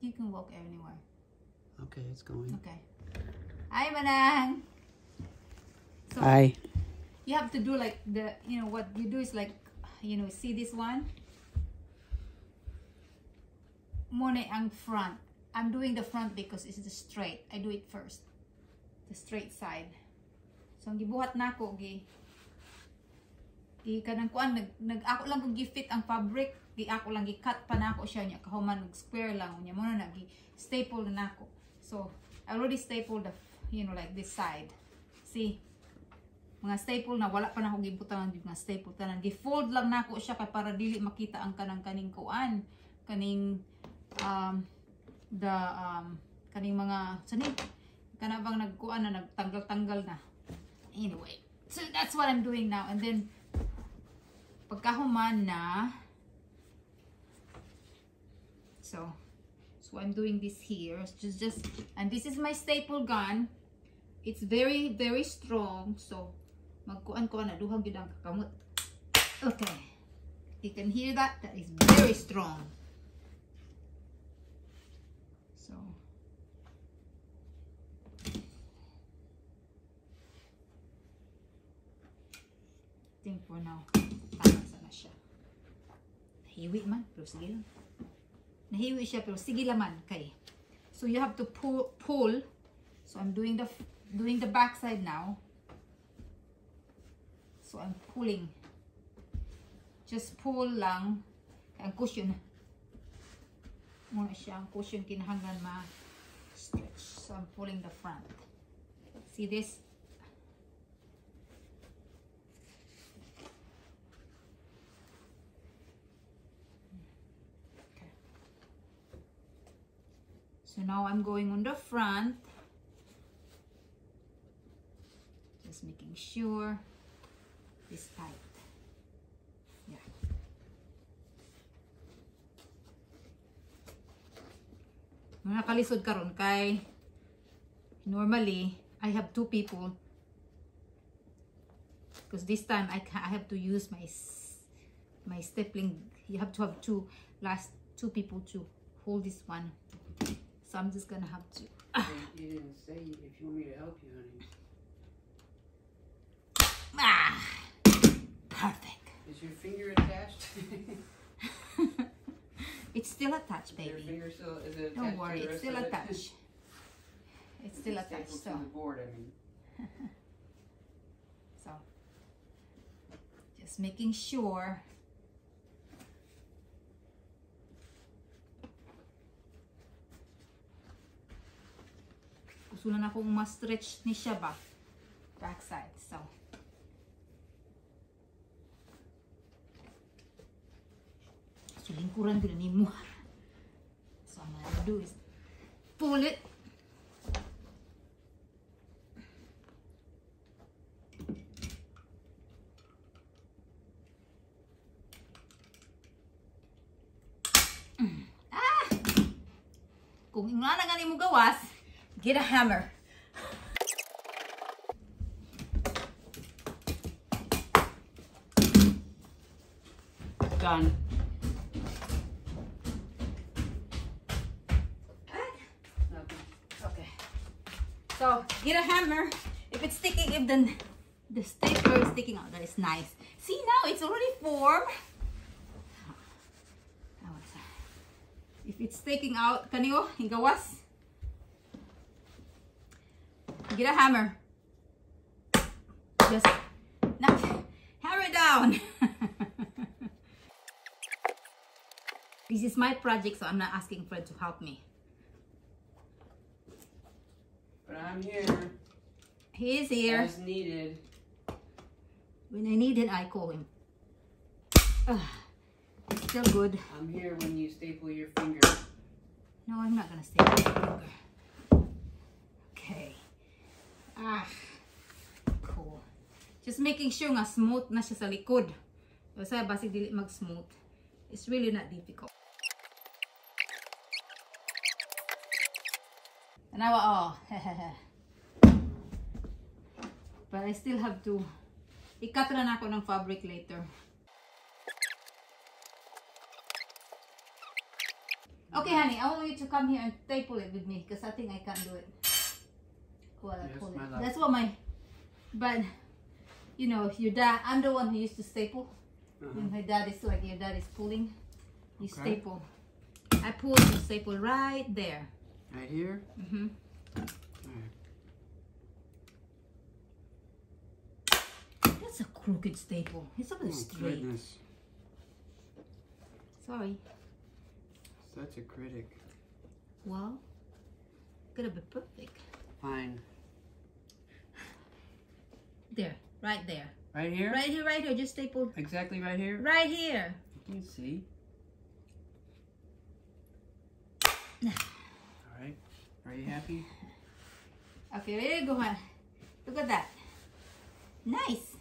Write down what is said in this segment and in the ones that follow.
You can walk anywhere. Okay, it's going. Okay. Hi, Manang. So Hi. you have to do like the, you know, what you do is like, you know, see this one? Muna ang front. I'm doing the front because it's the straight. I do it first. The straight side. So, ang gibuhat na ako, gi, gi kanang kuan, nag, nag, ako lang kung gifit ang fabric, gi ako lang gi-cut pa na ako siya niya, kahuman, nag-square lang, niya muna na, gi-staple na ako. So, I already stapled the, you know, like this side. See? mga staple na wala pa na ako gibutangan yung mga staple tanan gi-fold lang nako siya kay para dili makita ang kanang kaning kuan kaning um the um kaning mga sani kana bang nagkuan na nagtanggal-tanggal na anyway so that's what I'm doing now and then pagkahuman na so so I'm doing this here. Just just and this is my staple gun. It's very very strong. So magkuan ko na duhang gyud ang kakamot. Okay. You can hear that. That is very strong. So. I think for now. Tama nahiwi man pero sige lang nahiwi siya pero sige laman kay so you have to pull pull so I'm doing the doing the back side now So I'm pulling. Just pull lang. Ang cushion. Muna siya. Ang cushion kinahanglan ma-stretch. So I'm pulling the front. See this? Now I'm going on the front. Just making sure is tight. Yeah. Mga kalisod karon kay normally I have two people because this time I I have to use my my stapling. You have to have two last two people to hold this one. So I'm just gonna have to. You didn't say if you want me to help you, honey. Ah, perfect. Is your finger attached? it's still attached, your baby. finger still attached Don't worry, it's still it? attached. It's still It's attached. So, board, I mean. so just making sure. Gusto na akong ma-stretch ni siya ba? Backside. So, So, lingkuran na ni mo. So, I'm gonna do is pull it. Ah! Kung nga na gani mo gawas, get a hammer. Done. Okay. So, get a hammer. If it's sticking, if the, the stapler is sticking out, that is nice. See now, it's already formed. If it's sticking out, can kaniyo, higawas. Get a hammer. Just knock, hammer it down. this is my project, so I'm not asking Fred to help me. But I'm here He is here. as needed. When I need it, I call him. Ugh, it's still good. I'm here when you staple your finger. No, I'm not gonna staple there longer. Ah, cool. Just making sure nga smooth na siya sa likod. Kasi basig dili mag-smooth. It's really not difficult. Tanawa, oh. But I still have to i-cut na ako ng fabric later. Okay, honey, I want you to come here and staple it with me because I think I can't do it. Well, I Yes, my it. That's what my, but you know, if your dad. I'm the one who used to staple. Uh-huh. My dad is like your dad is pulling, you Okay. staple. I pull, you staple right there. Right here. Mm-hmm. That's a crooked staple. It's not Oh, straight. goodness. Sorry. Such a critic. Well, gotta be perfect. Fine. There, right there, Right here? right here, right here. Just staple Exactly right here? right here. You can see. Alright. Are you happy? Okay, ready? Go on. Look at that. Nice.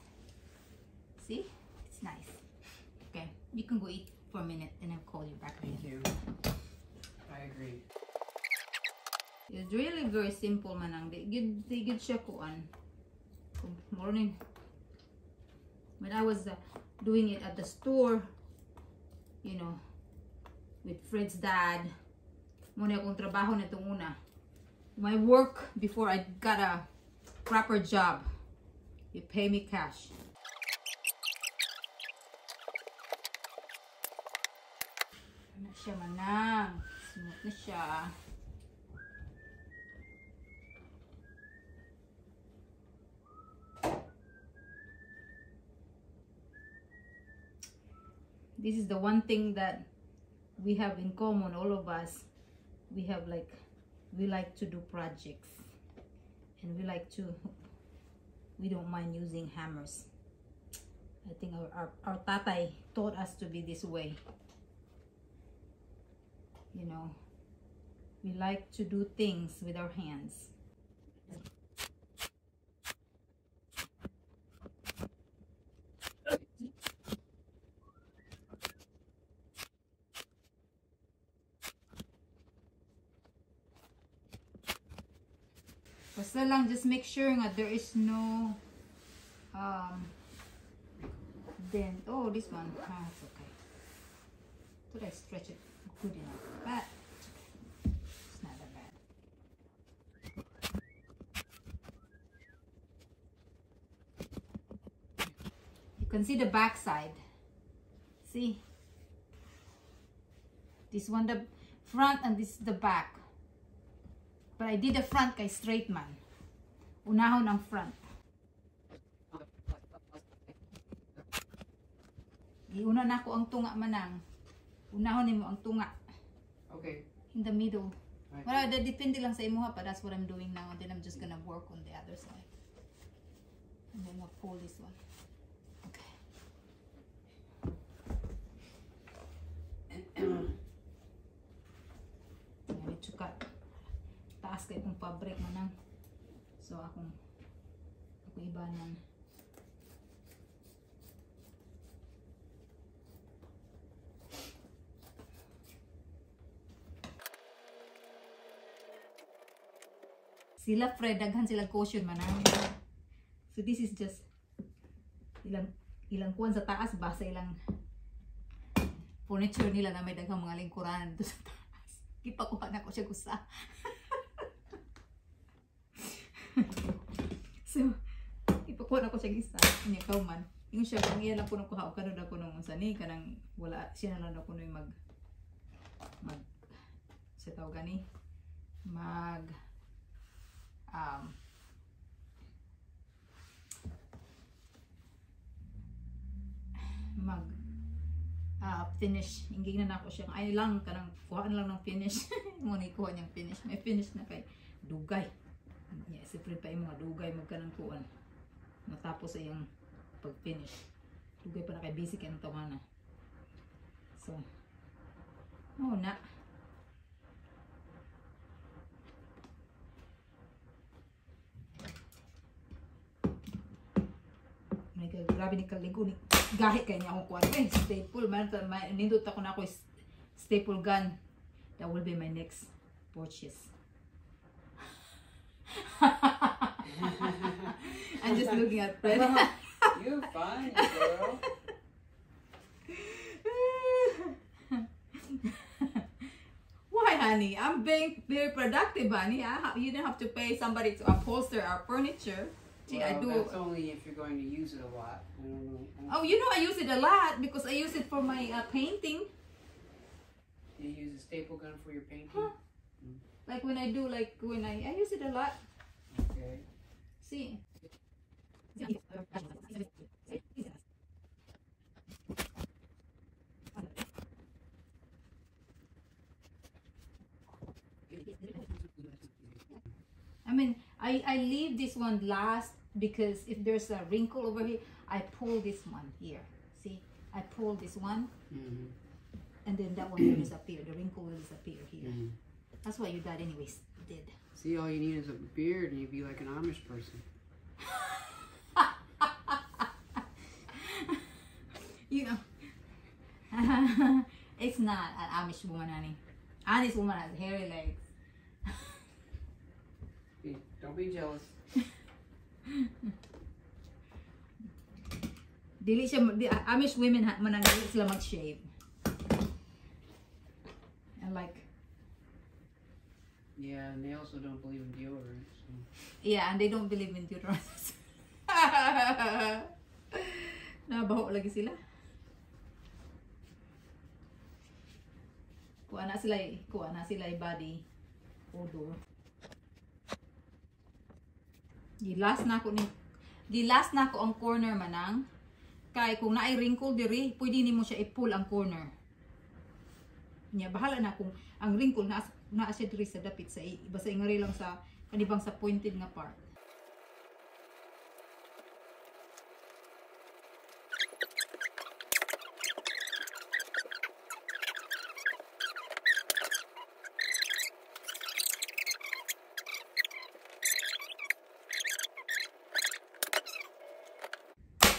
See? It's nice. Okay, you can go eat for a minute and I'll call you back. Thank you. It's really very simple manang. Di good di good siya kuan. Morning. When I was uh, doing it at the store, you know, with Fred's dad, muna akong trabaho na itong una. My work before I got a proper job. You pay me cash. Ano siya manang? Smooth na siya. This is the one thing that we have in common all of us. We have like we like to do projects. And we like to we don't mind using hammers. I think our, our, our tatai taught us to be this way. You know we like to do things with our hands Basta lang, just make sure nga there is no um, dent. Oh, this one. Ah, it's okay. Should I stretch it good enough? But. It's not that bad. You can see the back side. See? This one the front and this is the back. But I did the front kay straight man. Unahon ang front. Iuna na ko ang tunga manang. Unahon nimo ang tunga Okay. in the middle. Right. Well, that depende lang sa imo ha, but that's what I'm doing now. And then I'm just gonna work on the other side. And then I'll pull this one. Okay. I need to cut. Taas kay kung fabric manang. So akong ako ibanan. Sila Fred, daghan sila caution manang. So this is just ilang ilang kuwan sa taas ba sa ilang furniture nila na may daghang mga lingkuranan dito sa taas. Gipakuha na ko siya gusa. so, ipakuha na ko siya gisa. Kanya kauman. Yung siya, kung iya lang po nung kuha, kanod ako nung sani, kanang wala, siya na lang ako nung mag, mag, sa tawag gani, mag, um, mag, ah finish. Ingin na ako siya. Ay lang, kanang kuhaan lang ng finish. Muna kuha niyang finish. May finish na kay dugay. Yeah, siyempre pa yung mga dugay magkanang kuhan. Matapos sa yung pag-finish. Dugay pa na kay basic ang tawana. So, oh na. May grabe ni kaligo ni gahit kay niya akong kuwan. Eh, staple man. ta- Nindot ako na ako staple gun. That will be my next purchase. I'm just looking at Fred. You're fine, girl. Why, honey. I'm being very productive, honey. I ha- you don't have to pay somebody to upholster our furniture. See, I do. That's only if you're going to use it a lot. I don't know. I Oh, you know I use it a lot because I use it for my uh, painting. You use a staple gun for your painting? Huh. Like when I do, like when I I use it a lot. See. I mean, I, I leave this one last because if there's a wrinkle over here, I pull this one here. See, I pull this one Mm-hmm. and then that one will disappear. The wrinkle will disappear here. Mhm. That's what you dad anyways did. See, all you need is a beard and you'd be like an Amish person. you know, it's not an Amish woman, honey. Amish woman has hairy legs. Be- Don't be jealous. Dili siya, di, Amish women, ha- man, dili sila mag-shave. And like, Yeah, and they also don't believe in deodorant. So. yeah, and they don't believe in deodorant. Nabaho lagi sila. Kuha na sila, kuha na sila yung body odor. Gilas na ako ni Gilas na ako ang corner manang. Kay kung naay wrinkle diri, pwede nimo siya i-pull ang corner. Nya bahala na kung ang wrinkle na naa siya sa dapit sa basta ingari lang sa kanibang sa pointed nga part.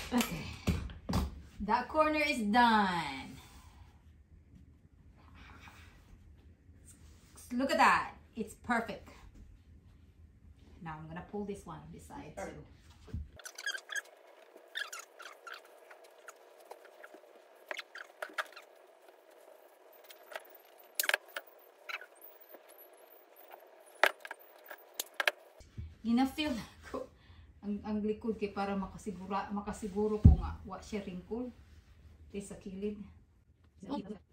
Okay. That corner is done. Look at that. It's perfect. Now I'm gonna pull this one, this side too. Perfect. Gina-feel ko ang, ang likod kay para makasigura makasiguro ko nga wa siya wrinkle. Di sa kilid. Just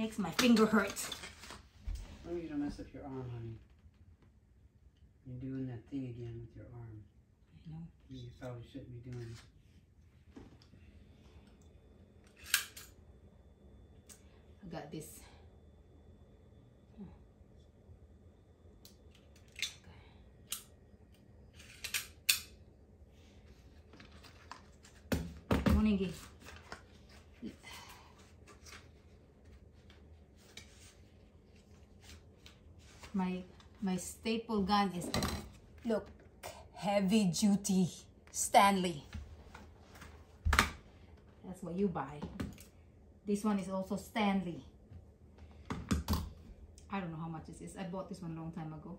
makes my finger hurt. Oh, you don't mess up your arm, honey. You're doing that thing again with your arm. I know. You probably shouldn't be doing. I got this. Morning, My my staple gun is look heavy duty Stanley. That's what you buy. This one is also Stanley. I don't know how much this is. I bought this one a long time ago.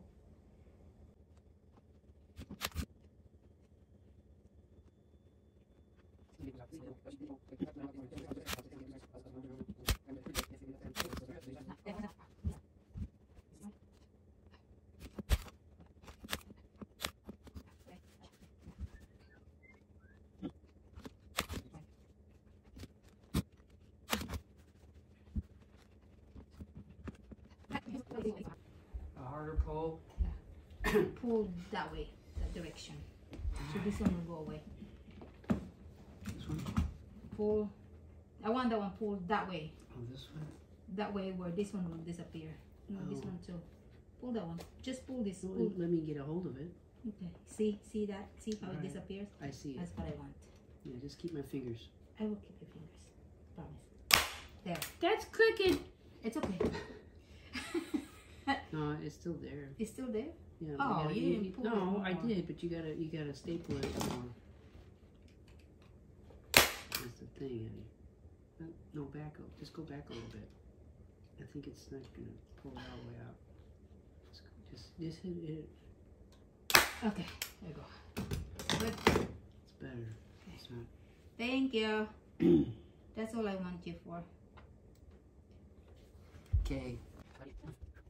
A harder pull. Pull that way, that direction. So this one will go away. This one. Pull. I want that one pulled that way. Oh, this one. That way where this one will disappear. No, this Oh. one too. Pull that one. Just pull this. Well, Pull. let me get a hold of it. Okay. See, see that? See how it Right. disappears? I see it. That's what I want. Yeah, just keep my fingers. I will keep your fingers. Promise. There. That's crooked. It's okay. No, it's still there. it's still there? Yeah. Oh, gotta, you didn't pull it No, I did, but you gotta you gotta staple it more. That's the thing, honey. No, no, back up. Just go back a little bit. I think it's not gonna pull it all the way out. Just just, just hit it. Okay. There you go. Good. It's better. It's not. Thank you. That's all I want you for. Okay.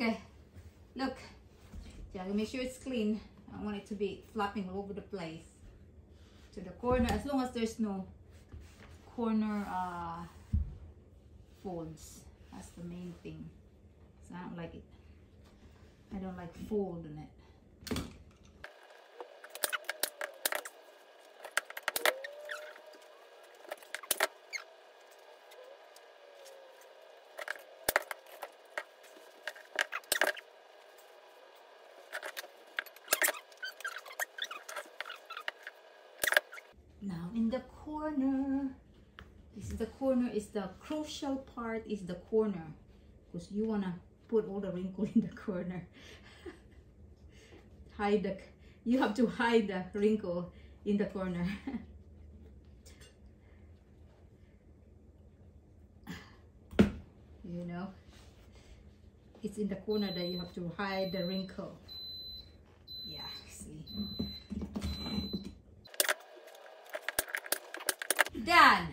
Okay. Look. Yeah, make sure it's clean. I don't want it to be flopping all over the place. To the corner, as long as there's no corner uh, folds. That's the main thing. So I don't like it. I don't like fold in it. Now in the corner, this is the corner is the crucial part is the corner because you wanna put all the wrinkle in the corner. hide the, you have to hide the wrinkle in the corner. you know, it's in the corner that you have to hide the wrinkle. Yeah, see. Done.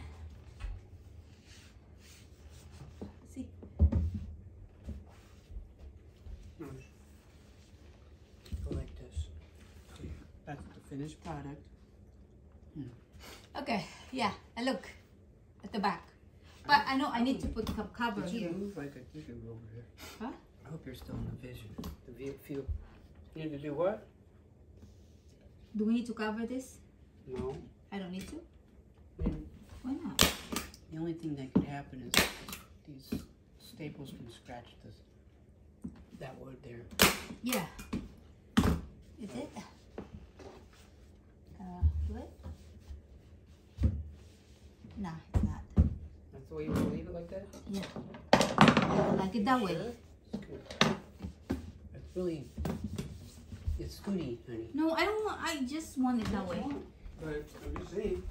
See, Go like this. That's the finished product. okay, yeah, and look at the back. But I know I need to put co- cover Did you here. move like a tissue over there? Huh? I hope you're still in the vision. The view, feel. You need to do what? Do we need to cover this? No. I don't need to. I mean, Why not? The only thing that could happen is these staples can scratch this that wood there. Yeah. Is it? Uh, what? Nah, it's not. That's the way you want to leave it like that? Yeah. Like it that way. Sure? It's good. It's really, it's goody, honey. No, I don't want. I just want it that way. But I'm just saying.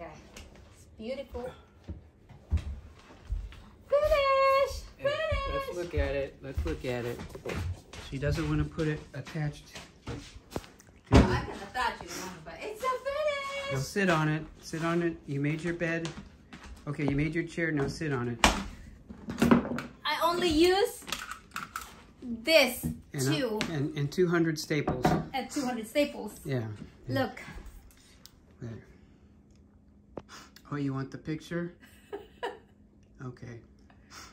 Okay. It's beautiful. Finish. Finish! Let's look at it. Let's look at it. She doesn't want to put it attached. Oh, I To can attach it, Mama, but it's a now finish. sit on it. Sit on it. You made your bed. Okay, you made your chair. Now sit on it. I only use this And, two and, and 200 staples. at 200 staples. Yeah. Look. There. Oh, you want the picture? Okay.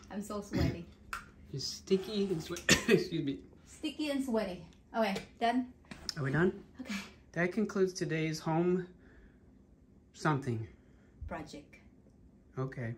I'm so sweaty. You're sticky and sweaty. Excuse me. Sticky and sweaty. Okay, done? Are we done? Okay. That concludes today's home something. Project. Okay.